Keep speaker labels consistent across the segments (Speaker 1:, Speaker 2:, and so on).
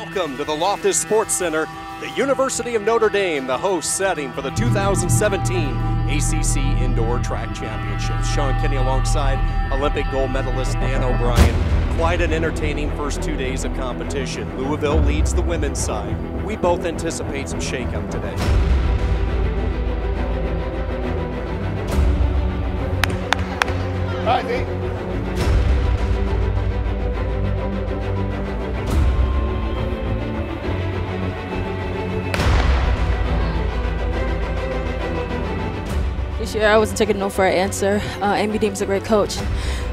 Speaker 1: Welcome to the Loftus Sports Center, the University of Notre Dame, the host setting for the 2017 ACC Indoor Track Championships. Sean Kinney alongside Olympic gold medalist Dan O'Brien. Quite an entertaining first two days of competition. Louisville leads the women's side. We both anticipate some shakeup today.
Speaker 2: Hi, Nate.
Speaker 3: This year I wasn't taking no for an answer. Uh, Amy Deem's a great coach.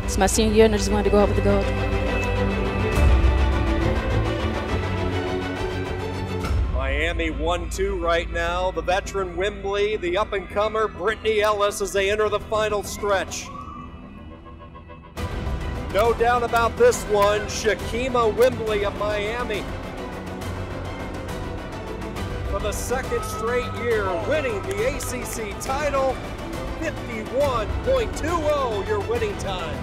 Speaker 3: It's my senior year and I just wanted to go out with the gold.
Speaker 1: Miami 1-2 right now. The veteran Wimbley, the up-and-comer Brittany Ellis as they enter the final stretch. No doubt about this one, Shakima Wimbley of Miami. For the second straight year, winning the ACC title 51.20 your winning time.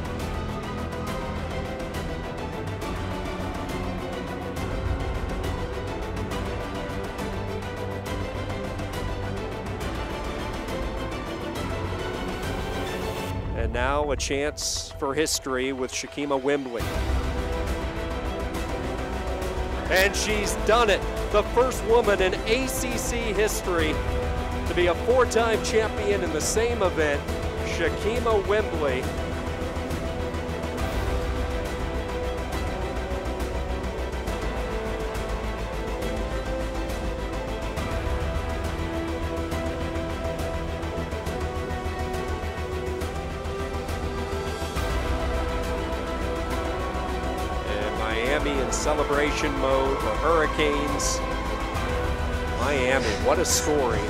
Speaker 1: And now a chance for history with Shakima Wimbley. And she's done it. The first woman in ACC history to be a four-time champion in the same event, Shakima Wimbley. Miami in celebration mode, the Hurricanes. Miami, what a story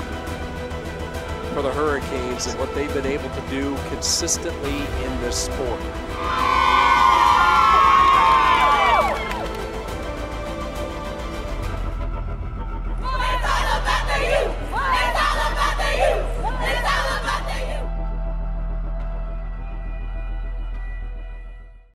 Speaker 1: for the Hurricanes and what they've been able to do consistently in this sport.